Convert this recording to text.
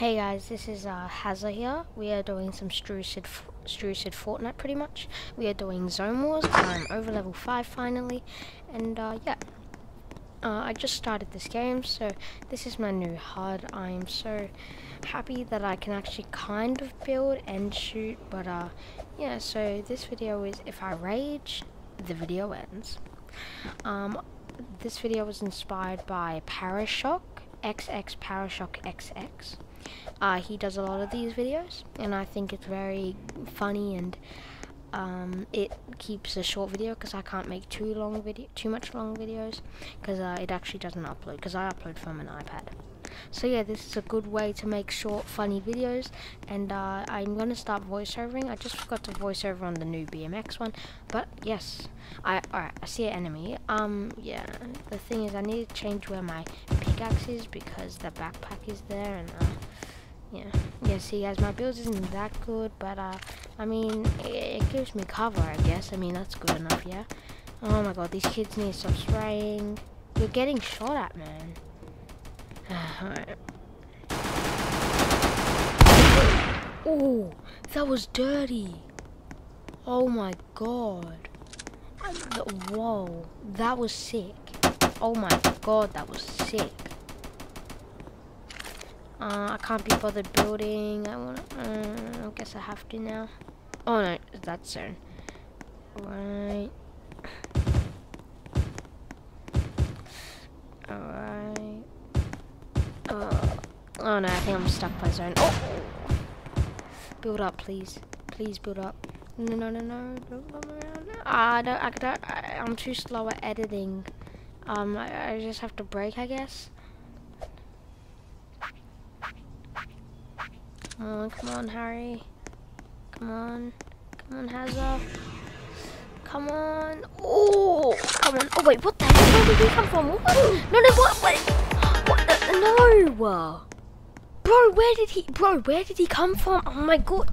Hey guys, this is uh, Hazza here. We are doing some Strucid, Strucid Fortnite pretty much. We are doing Zone Wars. I'm over level 5 finally. And uh, yeah, uh, I just started this game, so this is my new HUD. I am so happy that I can actually kind of build and shoot. But uh, yeah, so this video is if I rage, the video ends. Um, this video was inspired by Parashock, XX Parashock XX. Uh, he does a lot of these videos, and I think it's very funny and um, it keeps a short video because I can't make too long video, too much long videos because uh, it actually doesn't upload because I upload from an iPad. So yeah, this is a good way to make short, funny videos, and uh, I'm gonna start voiceovering. I just forgot to voiceover on the new BMX one, but yes, I alright. I see an enemy. Um, yeah. The thing is, I need to change where my pickaxe is because the backpack is there, and uh, yeah, yeah. See, guys, my build isn't that good, but uh, I mean, it, it gives me cover. I guess. I mean, that's good enough. Yeah. Oh my God, these kids need to stop spraying. You're getting shot at, man. oh, that was dirty. Oh my god. Whoa, that was sick. Oh my god, that was sick. Uh, I can't be bothered building. I wanna. Uh, I guess I have to now. Oh no, that's zone. Right. Alright. Uh, oh no, I think I'm stuck by zone. Oh! Build up, please. Please build up. No, no, no, no. I don't, I don't, I, I'm too slow at editing. Um, I, I just have to break, I guess. Come on, come on, Harry. Come on. Come on, Hazza. Come on. Oh, come on. Oh, wait, what the heck? Where did he come from? What? No, no, what? Wait. What? The, no. Bro, where did he, bro, where did he come from? Oh my god.